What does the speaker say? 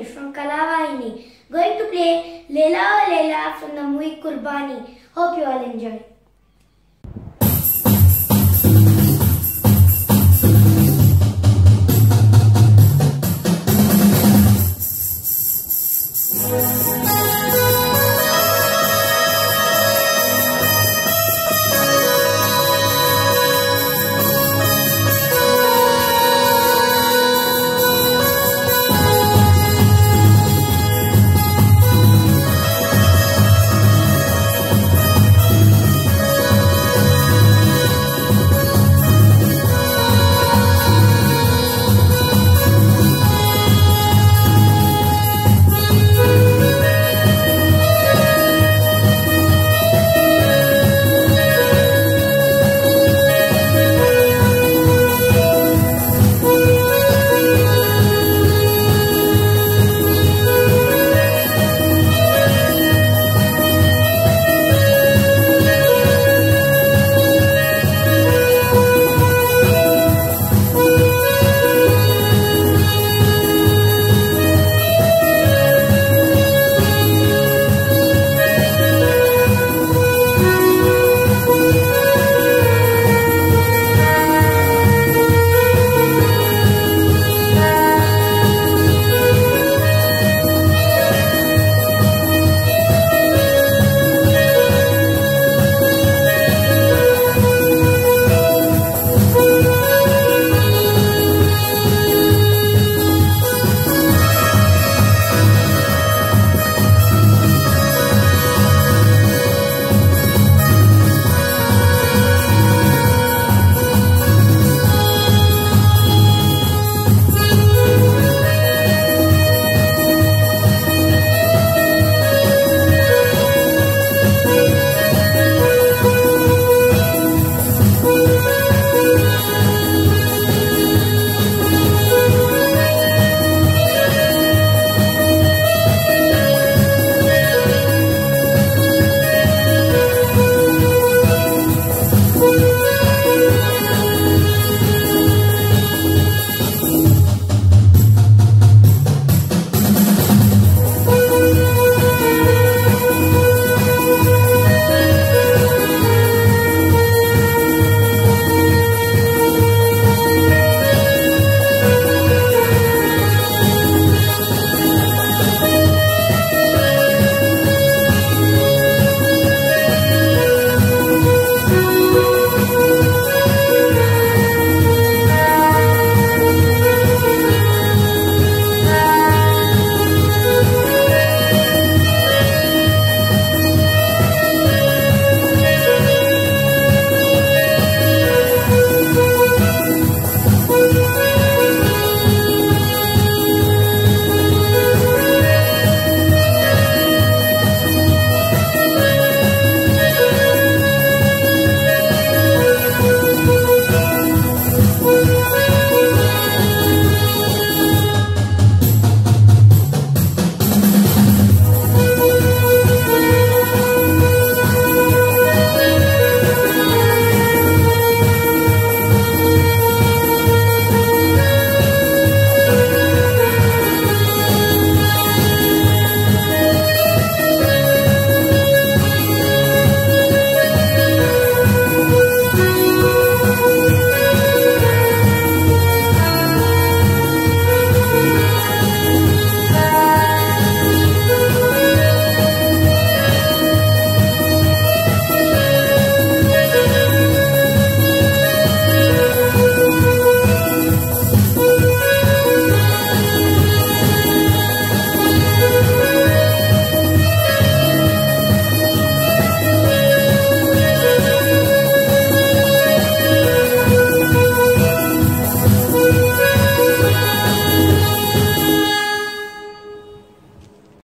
From Kalavahini going to play Leila O Leila from the movie Kurbani. Hope you all enjoy.